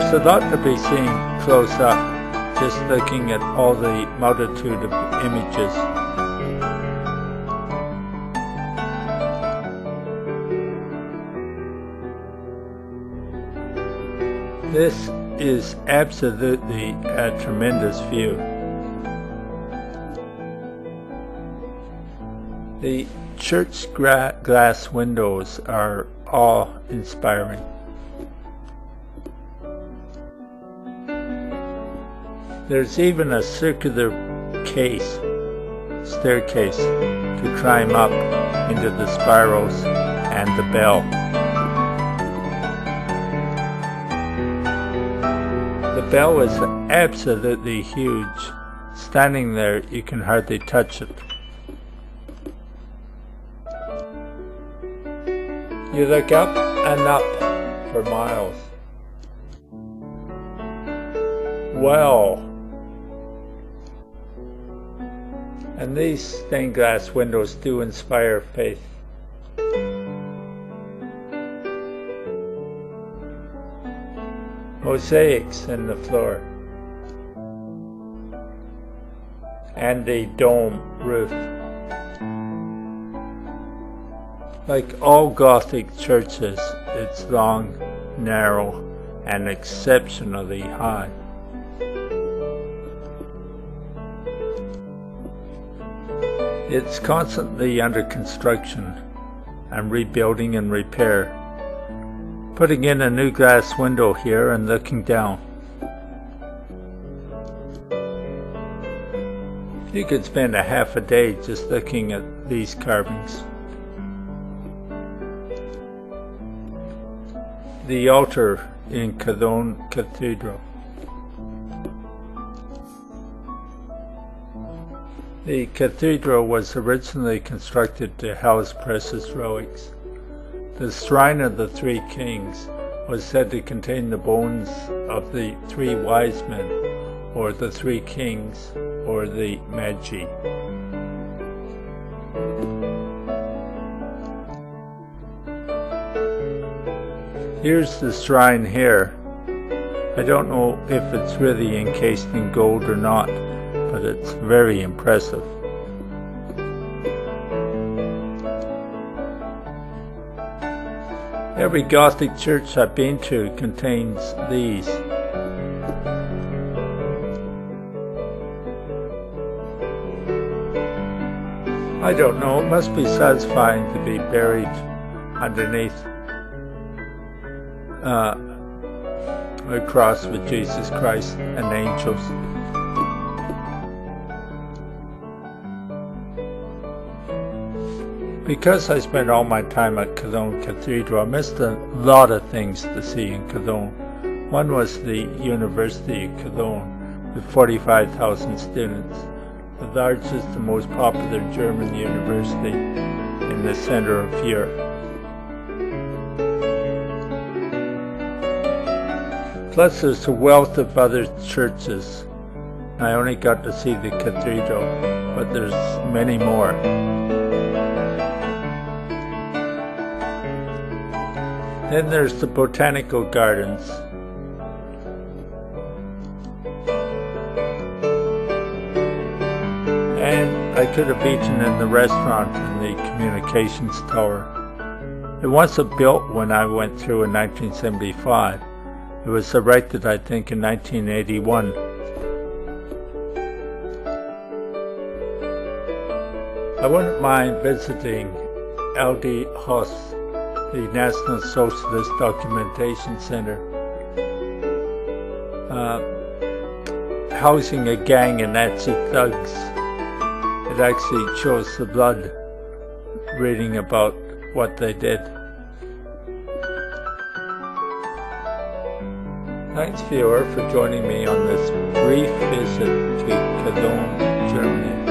A lot to be seen close up, just looking at all the multitude of images. This is absolutely a tremendous view. The church glass windows are awe-inspiring. There's even a circular case, staircase, to climb up into the spirals and the bell. The bell is absolutely huge. Standing there, you can hardly touch it. You look up and up for miles. Well, and these stained glass windows do inspire faith. Mosaics in the floor. And a dome roof. Like all Gothic churches, it's long, narrow, and exceptionally high. It's constantly under construction and rebuilding and repair. Putting in a new glass window here and looking down. You could spend a half a day just looking at these carvings. The altar in Cologne Cathedral. The cathedral was originally constructed to house precious relics. The shrine of the three kings was said to contain the bones of the three wise men, or the three kings, or the Magi. Here's the shrine here. I don't know if it's really encased in gold or not, but it's very impressive. Every Gothic church I've been to contains these. I don't know, it must be satisfying to be buried underneath uh, a cross with Jesus Christ and angels. Because I spent all my time at Cologne Cathedral, I missed a lot of things to see in Cologne. One was the University of Cologne with 45,000 students, the largest and most popular German university in the center of Europe. Plus there's a wealth of other churches. I only got to see the cathedral, but there's many more. Then there's the botanical gardens. And I could have eaten in the restaurant in the communications tower. It wasn't built when I went through in 1975. It was erected, I think, in 1981. I wouldn't mind visiting EL-DE Haus the National Socialist Documentation Center, uh, housing a gang of Nazi thugs. It actually shows the blood reading about what they did. Thanks viewer for joining me on this brief visit to Cologne, Germany.